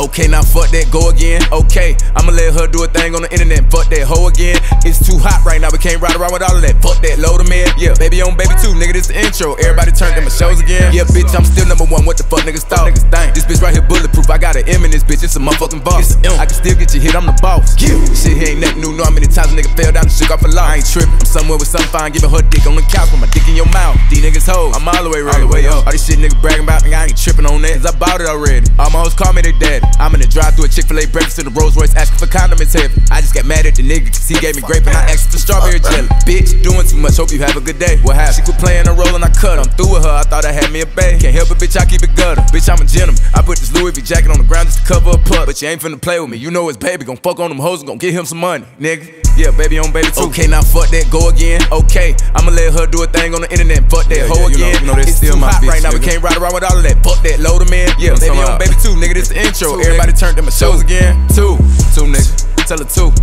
Okay, now fuck that, go again. Okay, I'ma let her do a thing on the internet. Fuck that hoe again. It's too hot right now, we can't ride around with all of that. Fuck that, load 'em in. Yeah, baby on baby too, nigga, this the intro. Everybody turn to my shows again. Yeah, bitch, I'm still number one. What the fuck niggas thought? Niggas think. This bitch right here bulletproof. I got an M in this bitch. It's a motherfucking boss. I can still get you hit. I'm the boss. Yeah. Shit here ain't nothing new. Know how many times a nigga fell down and shook off a law. I ain't tripping. I'm somewhere with some fine, giving her dick on the couch with my dick in your mouth. These niggas hoes. I'm all the way right. All the way up. All this shit niggas bragging about, nigga, I ain't tripping on that. Cause I bought it already. All my hoes call me their daddy. I'm in the drive through a Chick fil A breakfast in the Rolls Royce asking for condiments heavy. I just got mad at the nigga cause he gave me grape and I asked for strawberry jelly. Bitch, doing too much. Hope you have a good day. What happened? She quit playing a role and I cut her. I'm through with her. I thought I had me a bae. Can't help it, bitch. I keep it gutter. Bitch, I'm a gentleman. I put this Louis V jacket on the ground just to cover a putt. But you ain't finna play with me. You know it's baby. Gon' fuck on them hoes and gon' get him some money, nigga. Yeah, baby on baby too. Okay, now fuck that, go again. Okay, I'ma let her do a thing on the internet. Fuck that Yeah, hoe yeah, you know- again. you know that's it's still too my hot bitch, right now. We nigga. can't ride around with all of that. Fuck that, load 'em in. Yeah, baby on baby too, nigga. This the intro. Two, Everybody turned to my shows again. Two, two nigga. Tell her two.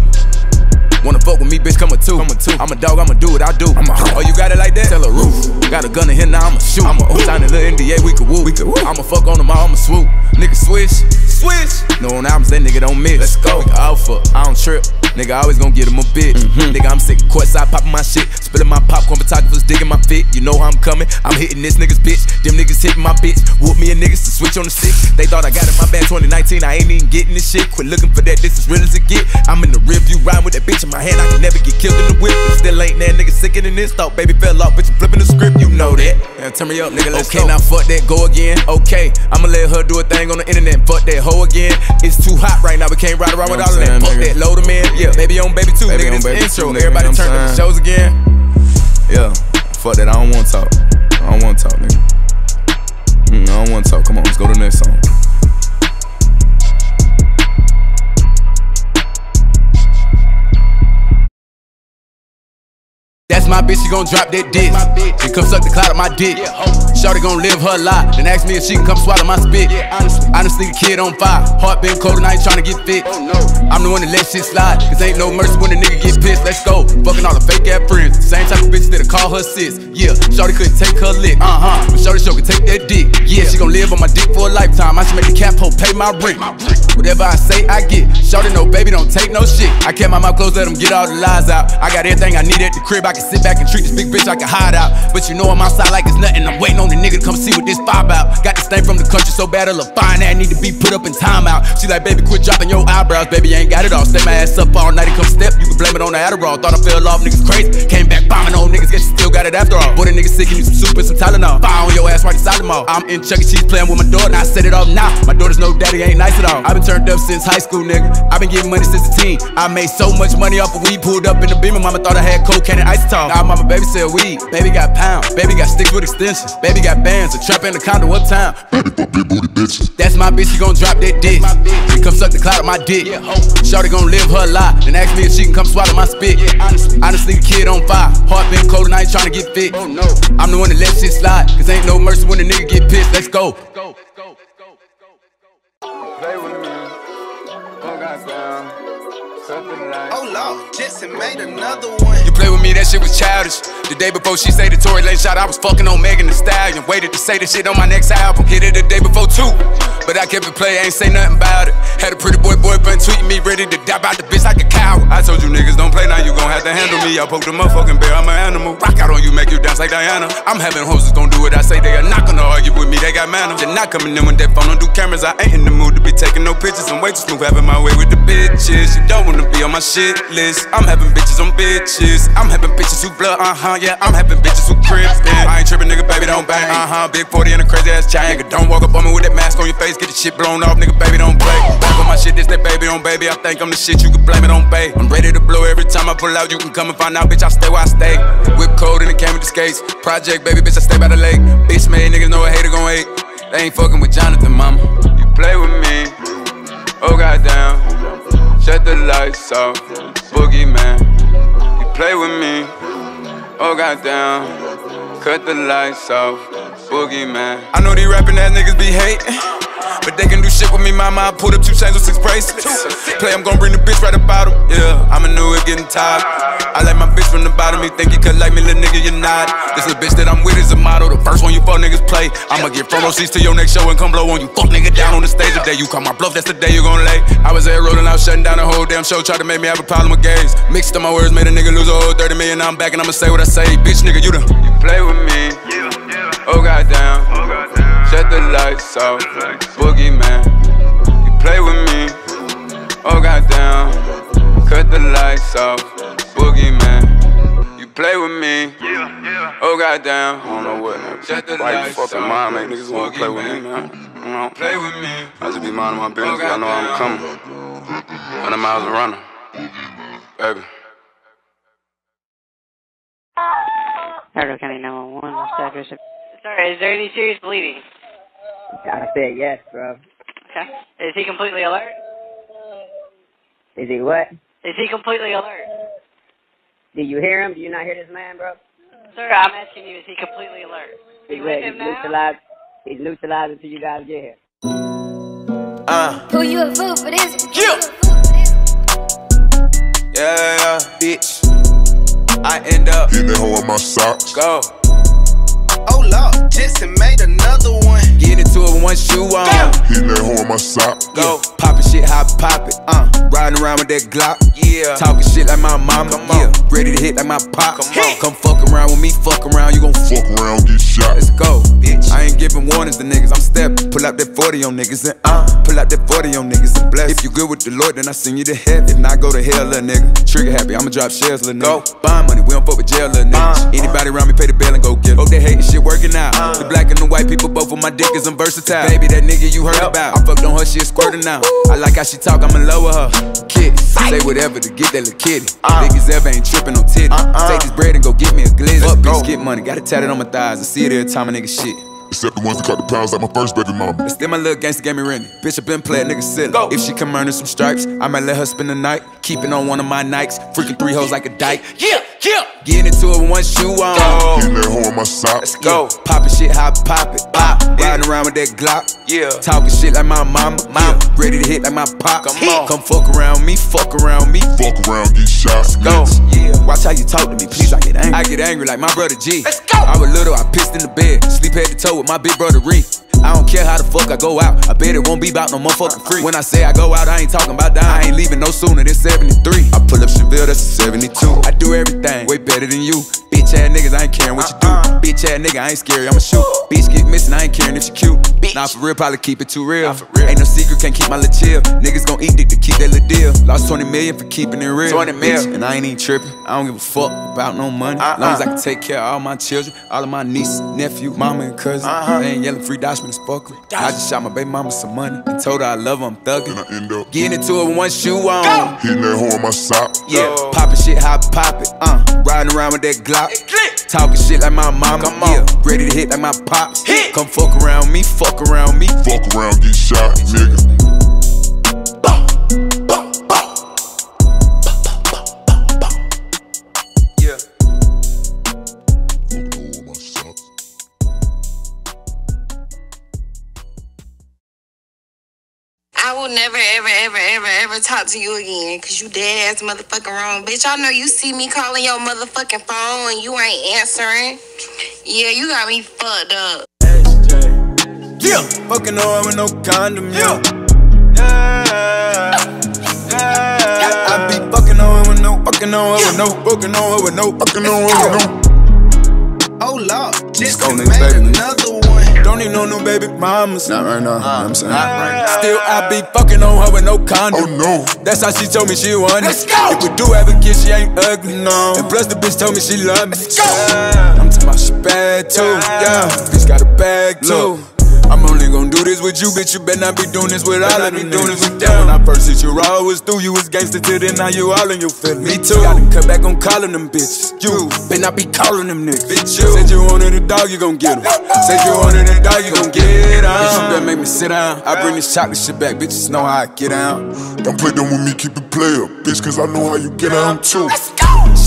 Wanna fuck with me, bitch? Come with two. Come with two. I'm a dog. I'ma do what I do. I'm a oh, you got it like that? Tell her roof. Got a gun in here now. I'ma shoot. I'm a sign a little NDA. We could woo. We could woo. I'ma fuck on them all. I'ma swoop. Nigga swish, swish. No on albums that nigga don't miss. Let's go. Nigga alpha. I don't trip. Nigga I always gon' get him a bitch. Mm-hmm. Nigga I'm sick. Courtside popping my shit. Spilling my popcorn. Photographers digging my fit. You know how I'm coming. I'm hitting this nigga's bitch. Them niggas hitting my bitch. Whoop me and niggas to switch on the stick. They thought I got it. My bad 2019. I ain't even getting this shit. Quit looking for that. This is real as it get. I'm in the rear view riding with that bitch in my hand. I can never get killed in the whip. But still ain't that nigga sicker than this. Thought baby fell off. Bitch, I'm flipping the script. You know that. Now turn me up, nigga. Let's okay, now fuck that. Go again. Okay, I'ma let her do a thing on the internet. Fuck that hoe again. It's too hot right now. We can't ride around You with all of that. Fuck that. Load 'em in. Yeah, baby on baby too. Baby nigga, on this baby intro. too, Everybody turn up the shows again. Yeah. Fuck that. I don't want to talk. I don't want to talk, nigga. Mm, I don't want to talk. Come on, let's go to the next song. That's my bitch, she gon' drop that dick. She come suck the clout of my dick. Shorty gon' live her life. Then ask me if she can come swallow my spit. Honestly, the kid on fire. Heart been cold and I ain't tryna get fit. I'm the one that let shit slide. Cause ain't no mercy when a nigga get pissed. Let's go. Fucking all the fake ass friends. Same type of bitch that'll call her sis. Yeah, Shorty couldn't take her lick. Uh huh. But Shorty show can take that dick. Yeah, she gon' live on my dick for a lifetime. I should make the cap hoe pay my rent. Whatever I say, I get. Shorty no baby, don't take no shit. I kept my mouth closed, let them get all the lies out. I got everything I need at the crib. I can sit back and treat this big bitch like a hideout. But you know I'm outside like it's nothing. I'm waiting on the nigga to come see what this five out. Got this thing from the country so bad, a little fine that need to be put up in timeout. She like, baby, quit dropping your eyebrows. Baby, ain't got it all. Step my ass up all night and come step. You can blame it on the Adderall. Thought I fell off, niggas crazy. Came back bombing on niggas, guess you still got it after all. Boy, nigga sick, give me some soup and some Tylenol. Fire on your ass right inside the mall. I'm in Chuck E. Cheese playing with my daughter. I set it off now. My daughter's no daddy, ain't nice at all. i been turned up since high school, nigga. i been getting money since a teen. I made so much money off of weed, pulled up in the beamer. Mama thought I had cocaine and ice isotol. Now mama baby said weed. Baby got pounds. Baby got sticks with extensions. Baby got bands. A trap in the condo uptown. That's my bitch, she gon' drop that dick. She come suck the clout of my dick. Yeah, Shorty gon' live her life. Then ask me if she can come swallow my spit. Yeah, Honestly, the kid on fire. Heart been cold and I ain't tryna get fixed. I'm the one that let shit slide. Cause ain't no mercy when a nigga get pissed. Let's go. Oh Lord, Jetson made another one. You play with me, that shit was childish. The day before she say the Tory Lanez shot, I was fucking on Megan Thee Stallion. Waited to say the shit on my next album. Hit it the day before too. But I kept it play, ain't say nothing about it. Had a pretty boy boyfriend tweeting me, ready to dab out the bitch like a cow. I told you niggas don't play, now you gon' have to handle me. I poked the motherfucking bear, I'm an animal. Rock out on you, make you dance like Diana. I'm having hoes don't do what I say, they are not gonna argue with me, they got manners. They're not coming in when that phone don't do cameras. I ain't in the mood to be taking no pictures. I'm way too smooth, having my way with the bitches. You don't wanna be on my shit list. I'm having bitches on bitches. I'm having bitches who blood, uh huh, yeah. I'm having bitches who crips, man. I ain't tripping, nigga, baby, don't bang. Uh huh, big 40 and a crazy ass chain. Nigga, don't walk up on me with that mask on your face, get the shit blown off, nigga, baby, don't play. Back on my shit, this that baby on baby. I think I'm the shit, you can blame it on bae. I'm ready to blow every time I pull out. You can come and find out, bitch, I stay where I stay. Whip code it came with the skates. Project, baby, bitch, I stay by the lake. Bitch made niggas know a hater gon' hate. They ain't fucking with Jonathan, mama. You play with me. Oh, goddamn. Shut the lights off. Boogie man. You play with me. Oh, goddamn. Cut the lights off. Boogie man. I know these rapping ass niggas be hating. But they can do shit with me, mama. I put up two chains with six bracelets. Play, I'm gon' bring the bitch right about him. I like my bitch from the bottom. You think you could like me, little nigga, you're not. This little bitch that I'm with is a model. The first one you fuck niggas play. I'ma get front row seats to your next show and come blow on you. Fuck nigga down on the stage the day you call my bluff. That's the day you gon' lay. I was there rolling out, shutting down the whole damn show. Tried to make me have a problem with gays. Mixed up my words, made a nigga lose a whole 30 million. Now I'm back and I'ma say what I say. Bitch nigga, you the. You play with me. Oh goddamn. Shut the lights off. Boogie man. You play with me. Oh goddamn. Cut the lights off. Boogie man. You play with me. Oh goddamn. I don't know what. Shut the Why you fucking off. mind make niggas wanna play with me, man? You know? Play with me. I just be minding my business. Oh, I know I'm coming. 100 miles a runner. Baby. Hardware County 911, what's the address of... Sorry, is there any serious bleeding? I said yes, bro. Okay. Is he completely alert? Is he what? Is he completely alert? Do you hear him? Do you not hear this man, bro? Sir, I'm asking you, is he completely alert? Are you with He's him now? neutralized. He's neutralized until you guys get here. Uh, Who you a fool for this? Who Yeah. you a fool for this? yeah, yeah, bitch. I end up Hitting that hoe in my socks. go. Oh Lord, Jetson made another one. Get into it with one shoe on. Hitting that hoe in my sock. Go. Poppin' shit, how I pop it. Uh, riding around with that Glock. Yeah. Talking shit like my mama. Come on. Yeah. Ready to hit like my pop. Come on. Come fuck around with me, fuck around. You gon' fuck. Fuck around, get shot. Let's go, Bitch. I ain't giving warnings to niggas. I'm stepping. Pull out that 40 on niggas and uh. Pull out that 40 on niggas and bless. If you good with the Lord, then I send you to heaven. If not, go to hell, little nigga. Trigger happy, I'ma drop shells, little Go. nigga. Bond money, we don't fuck with jail, little niggas. Uh, Anybody around me pay the bill and go get 'em. Hope they hating shit working out. the black and the white people both on my dick is I'm versatile. Baby, that nigga you heard Yep. about. I fucked on her, she a squirting now. I like how she talk, I'ma lower her. Kitty, say whatever to get that little kitty. Uh. Big as ever, ain't tripping on titty. Uh-uh. Take this bread and go get me a glizzy. Let's Fuck go. bitch, get money. Got it tatted on my thighs. I see it every time a nigga shit. Except the ones that cut the pounds like my first baby mama. It's still my little gangster gave me renty. Bitch, I been playing nigga silly. Go. If she come earning some stripes, I might let her spend the night. Keeping on one of my Nikes. Freaking three hoes like a dyke. Yeah, yeah. Getting into it with one shoe on. Go. Hitting that hoe in my sock. Let's go. Poppin' shit, how I pop it. Pop, yeah. Riding around with that Glock. Yeah. Talking shit like my mama. Mama. Yeah. Ready to hit like my pop. Come on. Come fuck around me, fuck around me. Fuck around, get shot. Go. Yeah. Watch how you talk to me, please. I get angry. I get angry like my brother G. Let's go. I was little, I pissed in the bed. Sleep head to toe with my big brother Ree. I don't care how the fuck I go out. I bet it won't be about no motherfucking free. When I say I go out, I ain't talking about dying. I ain't leaving no sooner than 73. I pull up Chevelle, that's a 72. I do everything way better than you. Bitch ass niggas, I ain't caring what you do. Uh-uh. Bitch ass nigga, I ain't scary, I'ma shoot. Bitch get missing, I ain't caring if she cute. Bitch. Nah, for real, probably keep it too real. Real. Ain't no secret, can't keep my little chill. Niggas gon' eat dick to keep that little deal. Lost 20 million for keeping it real. 20 million. And I ain't even tripping. I don't give a fuck about no money. Uh-uh. Long as I can take care of all my children, all of my nieces, nephew, mama, and cousin. Uh-huh. They ain't yelling free Dashman and Sparkle. I just shot my baby mama some money and told her I love her, I'm And thugging. I end up Getting into it with one shoe on. hitting that hoe in my socks. Yeah, Go. poppin' shit, how I pop it. Uh, riding around with that Glock. click. Talking shit like my mama. Come on. Yeah, ready to hit like my pops. Hit. Come fuck around me, fuck around me. Fuck around, get shot, nigga. Will never, ever, ever, ever, ever talk to you again. Cause you dead ass motherfucking wrong. Bitch, I know you see me calling your motherfucking phone and you ain't answering. Yeah, you got me fucked up. Yeah, fucking on with no condom, yeah. yeah. I be fucking on with no, fucking on with no, fucking on with no, fucking on with no. Oh Lord, go, Jetson nigga, made baby. another one. Don't need no new baby mamas. Not right now. you know what I'm saying? Uh, uh, still, I be fucking on her with no condom. Oh no. That's how she told me she wanted. Let's go. If we do have a kid, she ain't ugly. No. And plus, the bitch told me she love me. go. I'm talking about she bad too. Yeah. Bitch got a bag too. I'm only gonna do this with you, bitch. You better not be doing this with all of me. Doing this with them. When I first hit you raw, was through. You was gangster till then. Now you all in your feelings. Me too. Gotta cut back on calling them bitches. You better not be calling them niggas. Bitch, you said you wanted a dog, you gon' get him. Said you wanted a dog, you gon' get him. Bitch, you better make me sit down. I bring this chocolate shit back. Bitches know how I get down. Don't play dumb with me, keep it player. Bitch, cause I know how you get out too.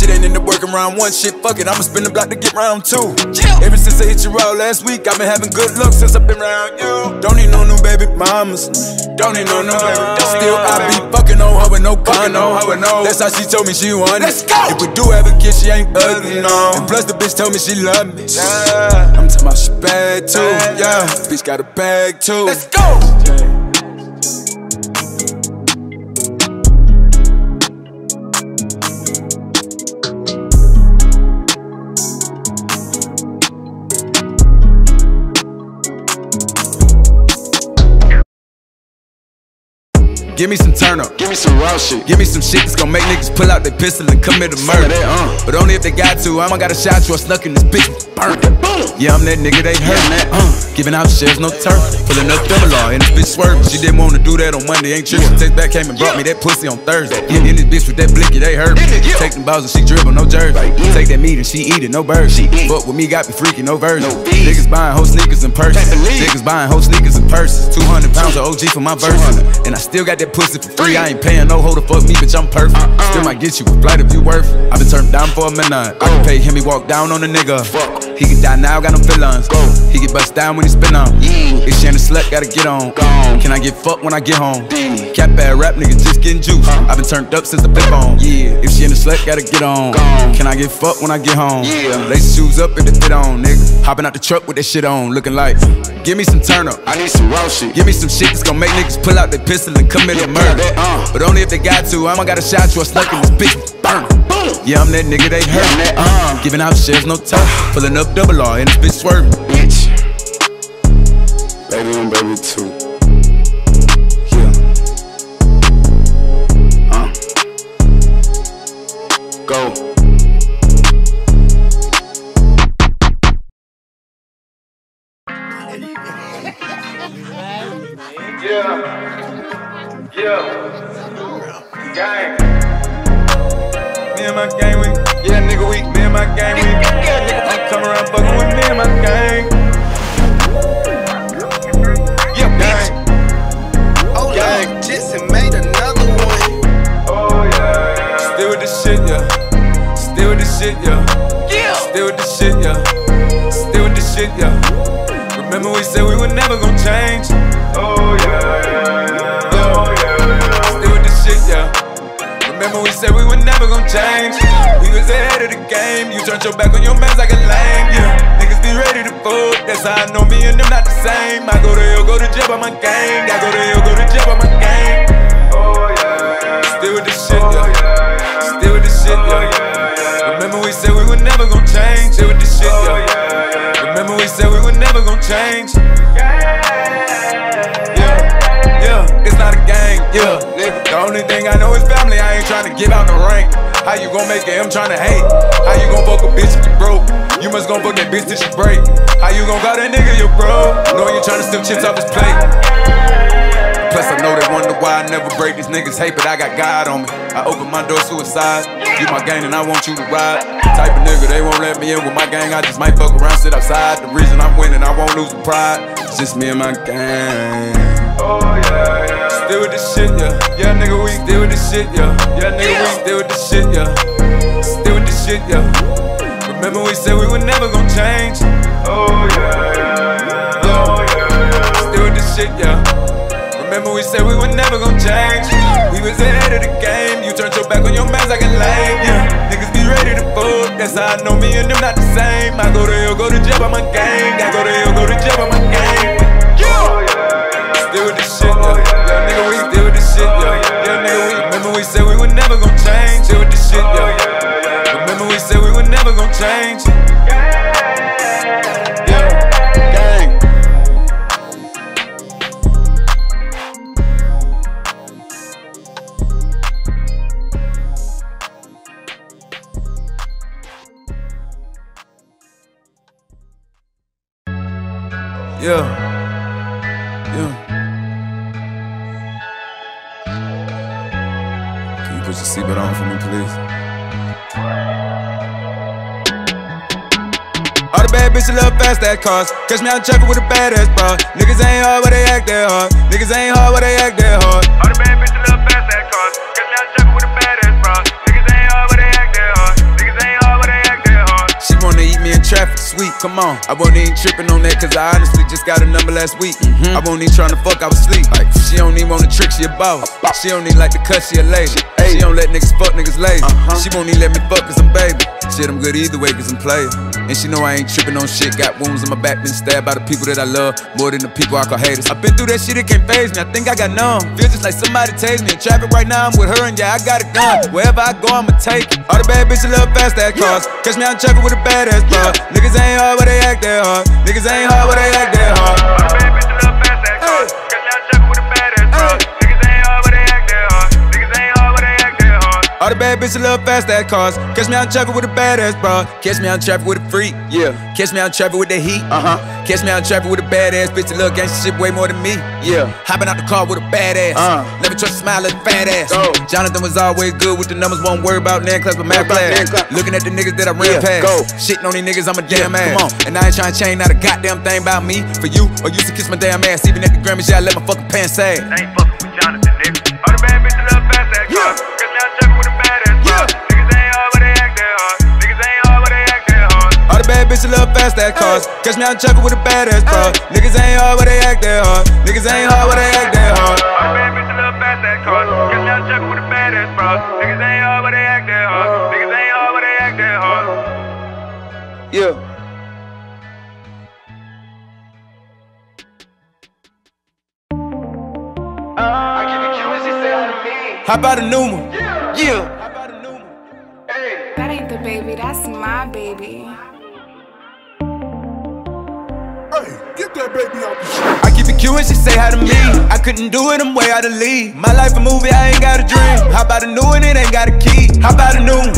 Shit ain't in the working round one. Shit, fuck it, I'ma spin the block to get round two. Ever since I hit you out last week, I've been having good luck since I've been around you. Don't need no new baby mamas. Don't need no new baby. Still, I be fucking on her with no condo. That's how she told me she wanted. Let's go. If we do have a kid, she ain't ugly, no. And plus, the bitch told me she love me. Yeah. I'm talking about she bad too. Yeah. Bitch got a bag too. Let's go. Give me some turn up. Give me some raw shit. Give me some shit that's gonna make niggas pull out their pistol and commit a murder. that, uh. But only if they got to. I'ma got a shot you, I snuck in this bitch. Burn. Yeah, I'm that nigga they hurt. Yeah. Uh, giving out shares, no turf. Pulling up double law, and this bitch swerving. She didn't wanna do that on Monday, ain't tripping. Text back came and brought me that pussy on Thursday. Yeah, in this bitch with that blicky, they hurt me. Take them balls and she dribble, no jersey. Take that meat and she eat it, no bird. She eat. Fuck with me, got me freaky, no version. No. Niggas buying whole sneakers and purses. Niggas buying whole sneakers and purses. 200 pounds of OG for my verses. And I still got that pussy for free. I ain't paying no hoe to fuck me, bitch, I'm perfect. Uh-uh. Still might get you a flight if you worth. it. I been turned down for a minute. I can pay him, he walk down on a nigga. Fuck. He can die now, got no feelings. Go. He get bust down when he spin on. Yeah. It's Shannon Slut, gotta get on. Gone. Can I get fucked when I get home? Damn. Cap bad rap niggas just getting juice. I been turned up since the flip on. Yeah. If she in the slut, gotta get on. Gone. Can I get fucked when I get home? Yeah. Lace shoes up and the fit on, nigga. Hopping out the truck with that shit on, looking like. Give me some turn up. I need some raw shit. Give me some shit that's gonna make niggas pull out their pistol and commit a murder. uh. But only if they got to. I'ma got a shot you, I snuck in this bitch. Burn. Yeah, I'm that nigga they hurt. I'm that, uh. Giving out shares, no turf. Pulling up double R and this bitch swerving. Bitch. Baby one, baby two. Yeah. Uh. Go. Yeah. Yeah. Gang. Me and my gang, we. Yeah, nigga, we. Me and my gang, we. I'm coming around fucking with me and my gang. Yeah, gang. Oh, Gang. Lord, Jetson made another one. Oh, yeah. Still with the shit, yeah. Still with the shit, yeah. Yeah. Still with the shit, yeah. Still with the shit, yeah. Remember we said we were never gonna change. Said we were never gonna change. We was ahead of the game. You turned your back on your mans like a lame. Yeah, niggas be ready to fold. That's how I know me and them not the same. I go to hell, go to jail by my gang. I go to hell, go to jail by my gang. Oh yeah, Still with the shit, yeah. Still with the shit, yeah. Remember we said we were never gonna ain't tryna give out the rank. How you gon' make it? I'm trying to hate. How you gon' fuck a bitch if you broke? You must gon' fuck that bitch till she break. How you gon' call that nigga your bro? Know you trying to steal chips off his plate. Plus, I know they wonder why I never break these niggas hate, but I got God on me. I open my door suicide. You my gang and I want you to ride. Type of nigga, they won't let me in with my gang. I just might fuck around, sit outside. The reason I'm winning, I won't lose the pride. It's just me and my gang. Oh yeah, yeah. Still with the shit, yeah. Yeah, nigga, we still with the shit, yeah. Yeah, nigga, we still with the shit, yeah. Still with the shit, yeah. Remember we said we were never gonna change. Oh yeah, yeah, yeah. Oh yeah, yeah. Still with the shit, yeah. Remember we said we were never gonna change. We was ahead of the game. You turned your back on your mans like a lame. Yeah, niggas be ready to fold. That's how I know me and them not the same. I go to hell, go to jail by my gang. I go to hell, go to jail by my gang. Oh yeah. Still with the shit, yeah. We with the shit. Yeah, nigga, we remember we said we were never gonna change. With the shit, yeah. Remember we said we were never gonna change. Yeah, gang. Yeah. Yeah. bitch a little fast that cost. Catch me out checkin' with a badass bra. Niggas ain't hard, but they act that hard. Niggas ain't hard, but they act that hard. All the bad bitch a fast that cost. Catch me out checkin' with a badass bra. Niggas ain't hard, but they act that hard. Niggas ain't hard, but they act that hard. She wanna eat me in traffic, sweet. Come on, I won't even tripping on that, cause I honestly just got a number last week. Mm -hmm. I won't even tryna fuck, I was sleep. Like, she don't even wanna trick, she a boss. She don't even like to cut, she a lady. She don't let niggas fuck niggas lazy. Uh -huh. She won't even let me fuck cause I'm baby. Shit, I'm good either way cause I'm playing. And she know I ain't tripping on shit. Got wounds on my back, been stabbed by the people that I love more than the people I call haters. I've been through that shit, it can't phase me. I think I got numb. Feel just like somebody tased me. In traffic right now, I'm with her, and yeah, I got a gun. Wherever I go, I'ma take it. All the bad bitches love fast ass cars. Catch me out in traffic with a badass bra. Niggas ain't hard, but they act that hard. Niggas ain't hard, but they act that hard. All the bad bitches love fast ass cars. Catch me out in traffic with a badass bra. All the bad bitches love fast ass cars. Catch me out traffic with a badass bra. Catch me out traffic with a freak. Yeah. Catch me out traffic with the heat. Uh huh. Catch me out traffic with a badass bitch that love gangsta shit way more than me. Yeah. Hopping out the car with a badass. Uh. Never trust a smile at a fat ass. Go. Jonathan was always good with the numbers. Won't worry about nan class, but math about class. Looking at the niggas that I ran Yeah, past. go. Shitting on these niggas, I'm a damn Yeah, ass. come on. And I ain't trying to change not a goddamn thing about me for you. Or you to kiss my damn ass. Even at the Grammys, yeah, I let my fucking pants sag. I ain't fucking with Jonathan, nigga. All the bad bitches love fast ass cars. Catch All a little bitches love fast ass cars. Catch me out traffic with a badass bra. Niggas ain't hard, but they act that hard. Niggas ain't hard, but they act that hard. All the bad bitches love fast ass cars. Catch me out traffic with a badass bra. Niggas ain't hard, but they act that hard. Uh-huh. Niggas ain't hard, but they act that hard. Yeah. How about a new one? Yeah. That ain't the baby, that's my baby. Get that baby out I keep it Q and she say hi to me. I couldn't do it, I'm way out of league. My life a movie, I ain't got a dream. How about a new one, it ain't got a key? How about a new one?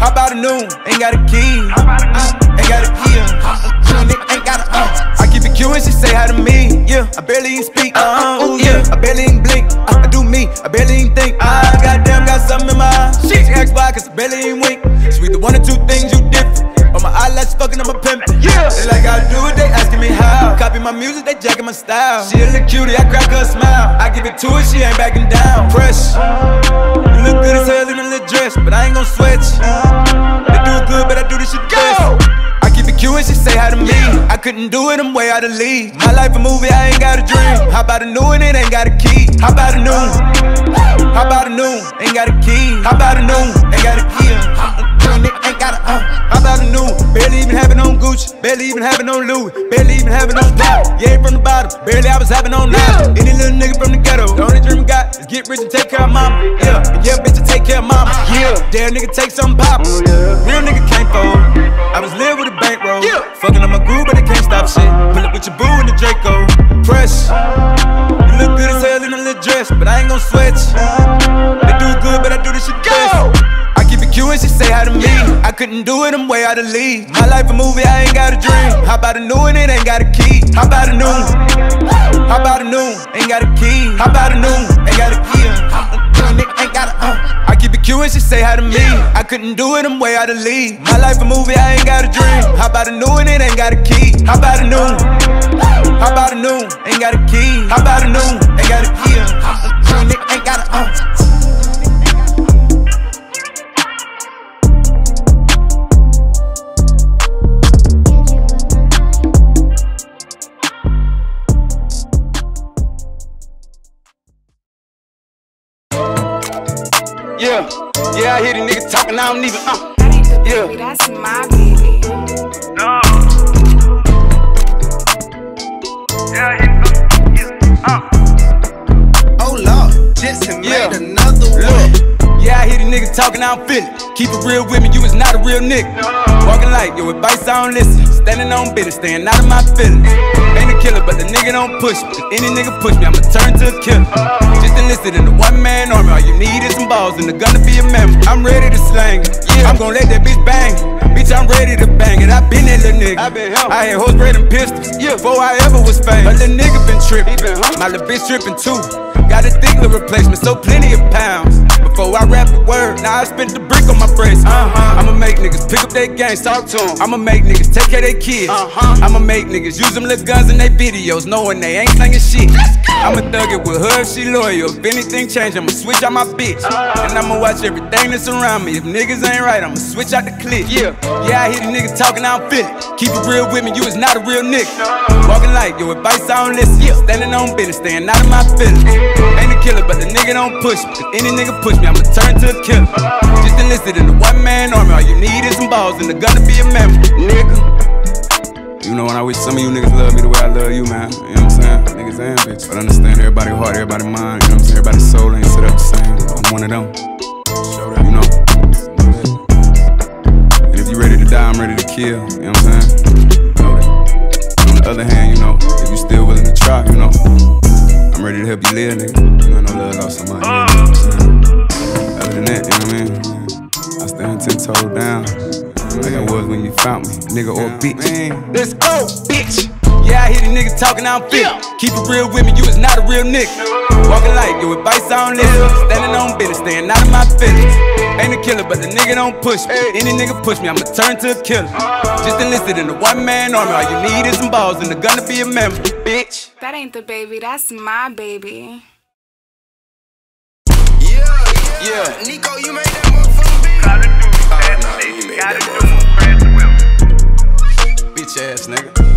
How about a new one? Ain't got a key. Uh, ain't got a key. Uh, ain't got a uh. I keep it Q and she say hi to me. Yeah, I barely even speak. Uh, ooh, yeah, I barely even blink. Uh, I do me, I barely even think. I goddamn got something in my eye. She asked why, cause I barely even wink. She the one or two things you different. On my eyelashes fucking, I'm a pimp. Yeah, they like I do it, they asking me how. Copy my music, they jacking my style. She a little cutie, I crack her a smile. I give it to her, she ain't backing down. Fresh. You look good as hell in a little dress, but I ain't gon' you. They do good, but I do this shit the. I keep it cute and she say hi to me. I couldn't do it, I'm way out of league. My life a movie, I ain't got a dream. How about a new one, it ain't got a key? How about a new one? How about a new one? Ain't got a key. How about a new one? Ain't got a key. Uh-uh. Uh, nigga ain't got a uh. How about a new one? Barely even having on Gucci. Barely even having on Louis. Barely even having on Pop. Yeah, from the bottom. Barely I was having on now. Any little nigga from the ghetto. The only dream I got is get rich and take care of mama. Yeah, and yeah, bitch, and take care of mama. Yeah, dare nigga take some pop. Real nigga can't fold. I was live with a bankroll. Yeah, Fucking on my groove, but they can't stop shit. Pull up with your boo in the Draco. Fresh. You look good as hell in a little dress, but I ain't gon' sweat you. They do good, but I and she say hi to me. I couldn't do it, I'm way out of league. My life a movie, I ain't got a dream. How about a new one, it ain't got a key? How about a new? How about a new? Ain't got a key. How about a new? Ain't got a key. Uh, nigga ain't got a uh. I keep it Q and she say hi to me. I couldn't do it, I'm way out of league. My life a movie, I ain't got a dream. How about a new one, it ain't got a key? How about a new? How about a new? Ain't got a key. How about a new? Ain't got a key. Uh, nigga ain't got a uh. Yeah, I hear the niggas talking, I don't even, uh. That Yeah. baby, that's my baby. No. Yeah, he, yeah, uh. Oh Lord, Jetson Yeah. made another one. Look, yeah, I hear the niggas talking, I don't feel it. Keep it real with me, you is not a real nigga. Walking like your advice, I don't listen. Standing on business, staying out of my feelings. Ain't a killer, but the nigga don't push me. If any nigga push me, I'ma turn to a killer. Just enlisted in the one man army, all you need is some balls and a gun to be a member. I'm ready to slang it. Yeah, I'm gon' let that bitch bang. Bitch, I'm ready to bang it. I been that little nigga. I been him. I had horse bread and pistols. Yeah, before I ever was famous. A little nigga been tripping. My little bitch tripping too. Got a thick little replacement, so plenty of pounds. Before I rap a word, now I spent the brick on my bracelet. Uh-huh. I'ma make niggas pick up their gangs, talk to them. I'ma make niggas take care of their kids. Uh-huh. I'ma make niggas use them little guns in their videos, knowing they ain't slinging shit. I'ma thug it with her if she loyal. If anything change, I'ma switch out my bitch. And I'ma watch everything that's around me. If niggas ain't right, I'ma switch out the clip. Yeah, yeah, I hear the niggas talking, I don't feel it. Keep it real with me, you is not a real nigga. Walking like your advice, I don't listen. Yeah. Standing on business, staying out of my feelings. Ain't a killer, but the nigga don't push me. If any nigga push me, I'ma turn to a killer. Just enlisted in the one man army. All you need is some balls and a gun to be a member, nigga. You know, when I wish some of you niggas love me the way I love you, man. You know what I'm saying? Niggas and bitches. But understand everybody heart, everybody mind. You know what I'm saying? Everybody's soul ain't set up the same. I'm one of them. You know. And if you ready to die, I'm ready to kill. You know what I'm saying? On the other hand, you know, if you still willing to try, you know, I'm ready to help you live, nigga. You know, know love lost somebody. Nigga or bitch. Let's go, bitch. Yeah, I hear the niggas talking, I don't feel it. Keep it real with me, you is not a real nigga. Walking like your advice, I don't listen. Standing on business, staying out of my feelings. Ain't a killer, but the nigga don't push me. Any nigga push me, I'ma turn to a killer. Just enlisted in the one man army. All you need is some balls and a gun to be a member, bitch. That ain't the baby, that's my baby. Yeah, yeah. Nico, you made that motherfucking beat. Gotta do it, Oh, no, you made Gotta that do Ass nigga.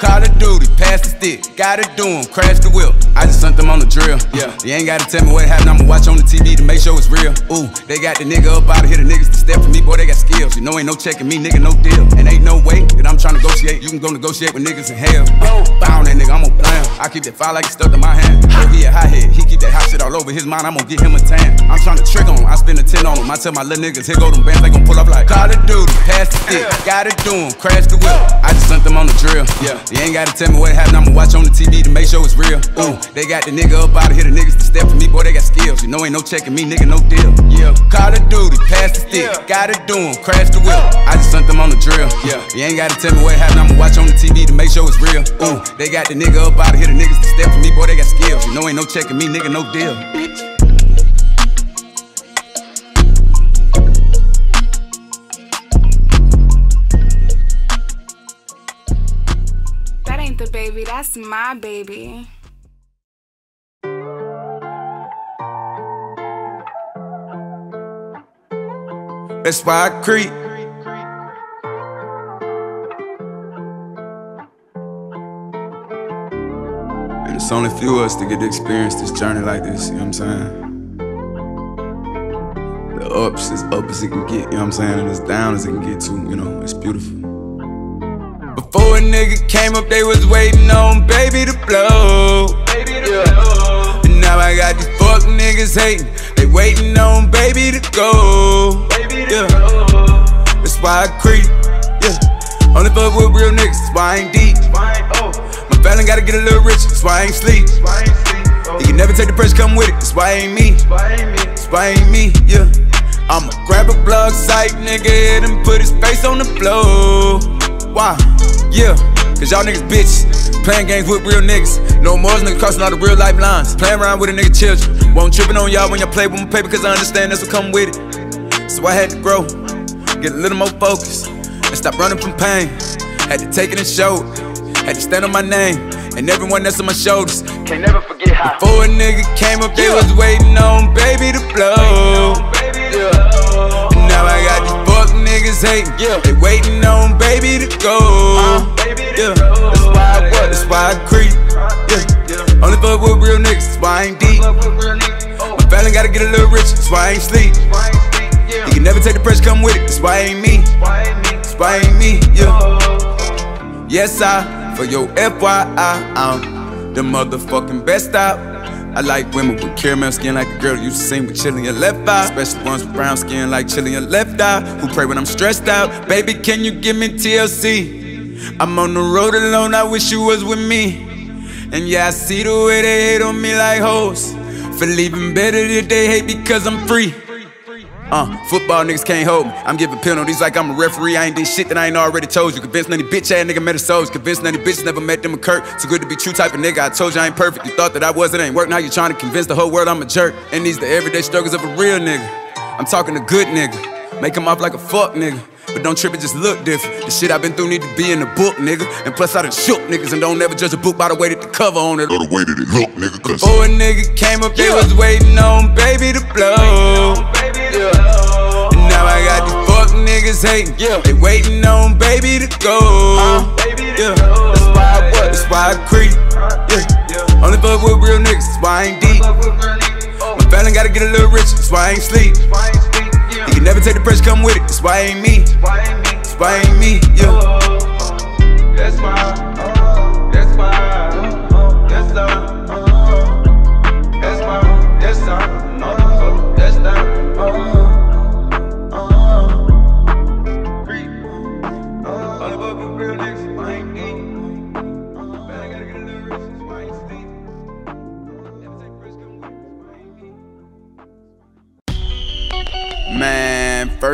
Call of Duty, pass the stick, gotta do do 'em, crash the whip. I just sent them on the drill. Yeah, you ain't gotta tell me what happened, I'ma watch on the TV to make sure it's real. Ooh, they got the nigga up out of here, the niggas to step for me, boy, they got skills. You know, ain't no checking me, nigga, no deal. And ain't no way that I'm trying to negotiate. You can go negotiate with niggas in hell. Bro, bound that nigga, I'm gon' blam. I keep that fire like it's stuck in my hand. Oh, he a hot head, he keep that hot shit all over his mind, I'm gonna get him a tan. I'm trying to trick on him, I spend a 10 on him. I tell my little niggas, here go them bands, they gon' pull up like Call of Duty, pass the stick, gotta do 'em, crash the whip. I just sent them on the drill. Yeah, you ain't gotta tell me what happened, I'ma watch on the TV to make sure it's real. Ooh, they got the nigga up out of here, the niggas to step for me, boy, they got skills. You know, ain't no checking me, nigga, no deal. Yeah, Call of Duty, pass the stick, gotta do 'em, crash the whip. I just sent them on the drill. Yeah, you ain't gotta tell me what happened, I'ma watch on the TV to make sure it's real. Ooh, they got the nigga up out of here, the niggas to step for me, boy, they got skills. You know, ain't no checking me, nigga, no deal. That baby, that's my baby. That's why I creep. And it's only few of us to get to experience this journey like this, you know what I'm saying? The ups as up as it can get, you know what I'm saying? And as down as it can get to, you know, it's beautiful. Before a nigga came up, they was waiting on baby to blow. Yeah. And now I got these fuck niggas hating. They waiting on baby to go. baby Yeah. That's why I creep. Yeah. Only fuck with real niggas, that's why I ain't deep. Why, oh. My family gotta get a little rich, that's why I ain't sleep. Why ain't sleep oh. You can never take the pressure, come with it, that's why I ain't me. That's why I ain't me, yeah. I'ma grab a blog site, nigga, and put his face on the floor. Why? Yeah, cause y'all niggas bitches. Playing games with real niggas. No more niggas crossing all the real life lines. Playing around with a nigga children. Won't tripping on y'all when y'all play with my paper, cause I understand that's what come with it. So I had to grow, get a little more focused, and stop running from pain. Had to take it and show it. Had to stand on my name, and everyone that's on my shoulders. Can't never forget how. Before a nigga came up, they was waiting on baby to blow. Yeah. And now I got niggas hating. Yeah. They waiting on baby to go. Uh, baby Yeah. That's why I what? That's why I creep. Yeah. Only fuck with real niggas. That's why I ain't deep. Oh. My family gotta get a little rich. That's why I ain't sleep. You can never take the pressure, come with it. That's why I ain't me. That's why I ain't me. Yeah. Oh. Yes, I, for your FYI, I'm the motherfucking best out. I like women with caramel skin like the girl you used to sing with Chilli and Left Eye. Especially ones with brown skin like Chilli and Left Eye. Who pray when I'm stressed out. Baby, can you give me TLC? I'm on the road alone, I wish you was with me. And yeah, I see the way they hate on me like hoes. For leaving better that they hate because I'm free. Uh, football niggas can't hold me. I'm giving penalties like I'm a referee. I ain't did shit that I ain't already told you. Convinced none of bitch ass nigga met a souls. Convinced none of bitches never met them a Kurt. Too good to be true type of nigga. I told you I ain't perfect. You thought that I was, it ain't work. Now you're trying to convince the whole world I'm a jerk. And these the everyday struggles of a real nigga. I'm talking a good nigga. Make him off like a fuck nigga. but don't trip, it just look different. The shit I've been through need to be in the book, nigga. And plus, I done shook niggas and don't ever judge a book by the way that the cover on it. Or the way that it look, nigga, cause Before a nigga came up, they was waiting on baby to blow. Yeah. And now I got these fuck niggas hating. Yeah. They waiting on baby to go. baby Yeah. That's why I what? That's why I creep. Yeah. Only fuck with real niggas, that's why I ain't deep. My family gotta get a little rich. that's why I ain't sleep. You can never take the pressure, come with it, that's why I ain't me. That's why I ain't me, yeah. That's why.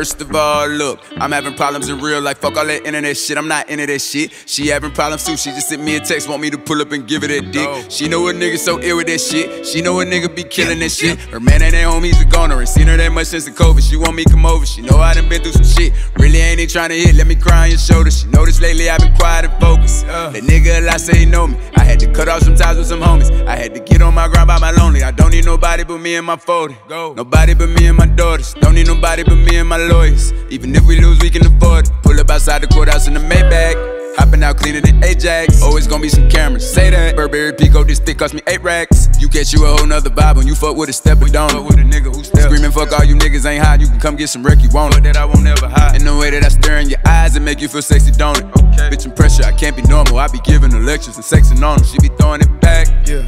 First of all, look, I'm having problems in real life. Fuck all that internet shit, I'm not into that shit. She having problems too, she just sent me a text, want me to pull up and give her that dick. She know a nigga so ill with that shit. She know a nigga be killing that shit. Her man ain't at home, he's a goner. Ain't seen her that much since the COVID. She want me come over, she know I done been through some shit. Really ain't even trying to hit, let me cry on your shoulder. She noticed lately I've been quiet and focused. That nigga a lot say he know me. I had to cut off some ties with some homies. I had to get on my grind by my lonely. I don't need nobody but me and my 40. Nobody but me and my daughters. Don't need nobody but me and my lawyers. Even if we lose, we can afford it. Pull up outside the courthouse in the Maybach. Hopping out cleaner than Ajax. Always gonna be some cameras. Say that. Burberry Pico, this stick cost me eight racks. You catch you a whole nother vibe when you fuck with a step, but don't. Fuck with a nigga who step. Screaming, fuck all you niggas ain't hot. You can come get some wreck, you want it. that I won't never hide. And the way that I stare in your eyes and make you feel sexy, don't it? Okay. Bitch, in pressure, I can't be normal. I be giving her lectures and sexing on her. She be throwing it back. Yeah.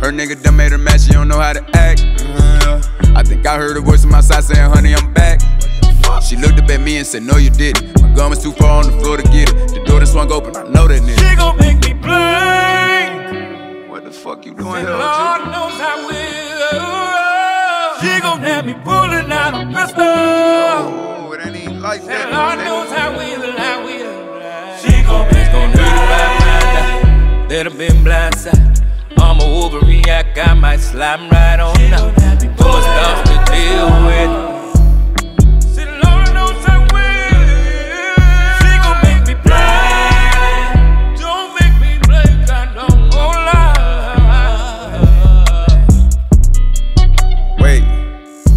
Her nigga done made her mad, she don't know how to act. I think I heard a voice on my side saying, honey, I'm back. She looked up at me and said, no, you didn't. My gun was too far on the floor to get it. The door that swung open, I know that nigga. She gon' make me blink. What the fuck you doing And Lord OG? knows I will. She gon' have me pulling out a pistol. Oh, it ain't even like And that. Lord knows I will, I will. She gon' make gon' do it by my die. That have been blindside. I'm a overreact, I might slime right on out. Too to deal with. See, Lord knows I will. She gon' make me blind. Don't make me blink, I don't lie. Wait,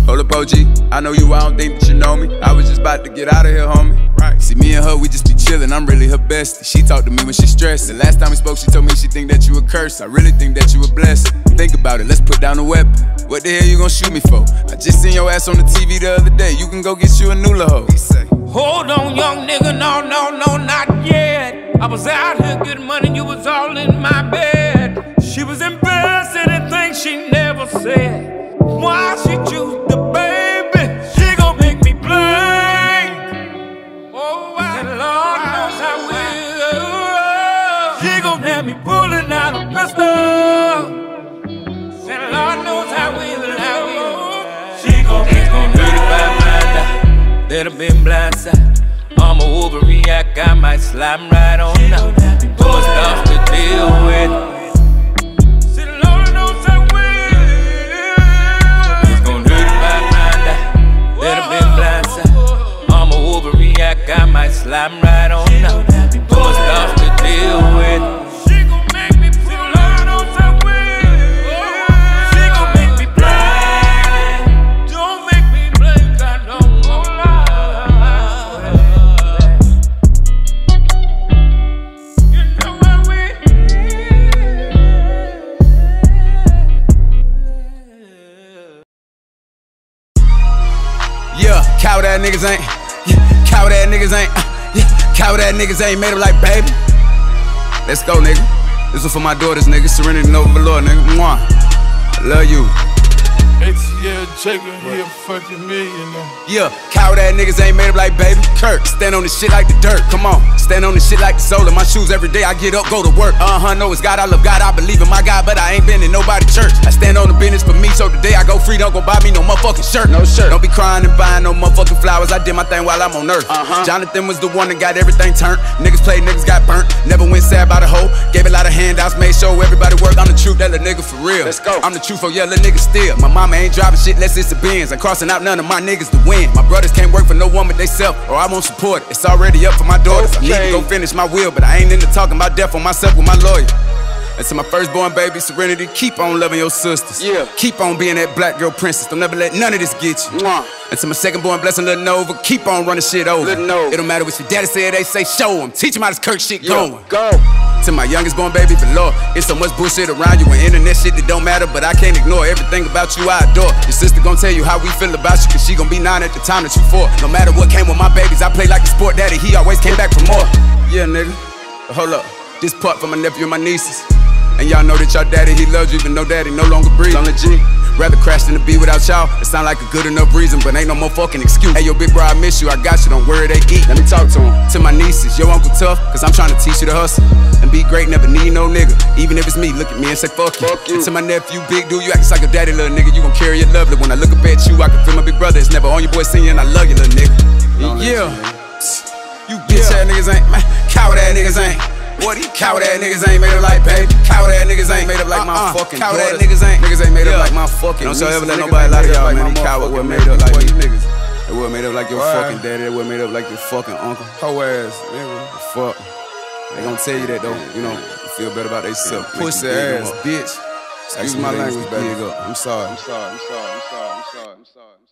hold up, OG. I know you, I don't think that you know me. I was just about to get out of here, homie. Right. See, me and her, we just be chillin'. I'm really her bestie. She talk to me when she stressed. The last time we spoke, she told me she think that you a curse. I really think that you a blessing. Think about it, let's put down the weapon. What the hell you gon' shoot me for? I just seen your ass on the TV the other day. You can go get you a new hoe. He say. Hold on, young nigga, no, no, no, not yet. I was out here getting money, you was all in my bed. She was embarrassed at things she never said. Why she choose the have been blindside. I'm a overreact, I might slime right on out. Too much niggas ain't made up like baby. Let's go, nigga. This one for my daughters, nigga. Serenity and overlord, nigga. Mwah. I love you. ATL Jacob, he a fucking millionaire. Yeah, coward ass niggas ain't made up like baby. Kirk, stand on this shit like the dirt. Come on, stand on this shit like the soul in my shoes every day. I get up, go to work. Uh huh, know it's God, I love God, I believe in my God, but I ain't been in nobody church. I stand on the business for me, so today I go free. Don't go buy me no motherfucking shirt. No shirt. Don't be crying and buying no motherfucking flowers. I did my thing while I'm on earth. Uh-huh. Jonathan was the one that got everything turned. Niggas played, niggas got burnt. Never went sad by the hoe. Gave a lot of handouts, made sure everybody worked. I'm the truth, that little nigga for real. Let's go. I'm the truth, oh yeah, little nigga still. My mama ain't driving shit unless it's the Benz. I'm crossing out none of my niggas to win. My brothers can't work for no one but they self, or I won't support it. It's already up for my daughters. I need to go finish my will, but I ain't into talking about death on myself with my lawyer. And to my firstborn baby, Serenity, keep on loving your sisters. Yeah. Keep on being that black girl princess. Don't never let none of this get you. Mwah. And to my secondborn blessing, Lil Nova, keep on running shit over. Lil Nova. It don't matter what your daddy said, they say show him. Teach him how this Kirk shit yeah. going. Go. To my youngest born baby, Lord, it's so much bullshit around you and internet shit that don't matter, but I can't ignore everything about you I adore. Your sister gon' tell you how we feel about you, cause she gon' be nine at the time that you four. No matter what came with my babies, I play like a sport daddy, he always came back for more. Yeah, nigga. Hold up. This part for my nephew and my nieces. And y'all know that y'all daddy, he loves you, even though daddy no longer breathes. On the G. Rather crash than to be without y'all. It sound like a good enough reason, but ain't no more fucking excuse. Hey, yo, big bro, I miss you. I got you. Don't worry, they eat. Let me talk to him. To my nieces, yo, Uncle Tough, cause I'm trying to teach you to hustle. And be great, never need no nigga. Even if it's me, look at me and say, fuck you. Fuck you. To my nephew, big dude, you actin' like a daddy, little nigga. You gon' carry it lovely. When I look up at you, I can feel my big brother. It's never on your boy singing, I love you, little nigga. Yeah. You bitch ass niggas ain't, man. Coward ass niggas ain't. What these coward ass niggas ain't made up like, baby. Coward ass niggas ain't made up like my uh-uh. fucking Coward ass niggas ain't. Niggas ain't made up like my fucking. Don't y'all ever let nobody lie to y'all, man. These cowards were made up like these niggas. They were made up like your fucking daddy. They were made up like your fucking uncle. Hoe ass, nigga. Fuck. They gonna tell you that though, you know, feel better about themselves. Pussy ass, bitch. Excuse my language, baby. I'm sorry. I'm sorry. I'm sorry. I'm sorry. I'm sorry. I'm sorry.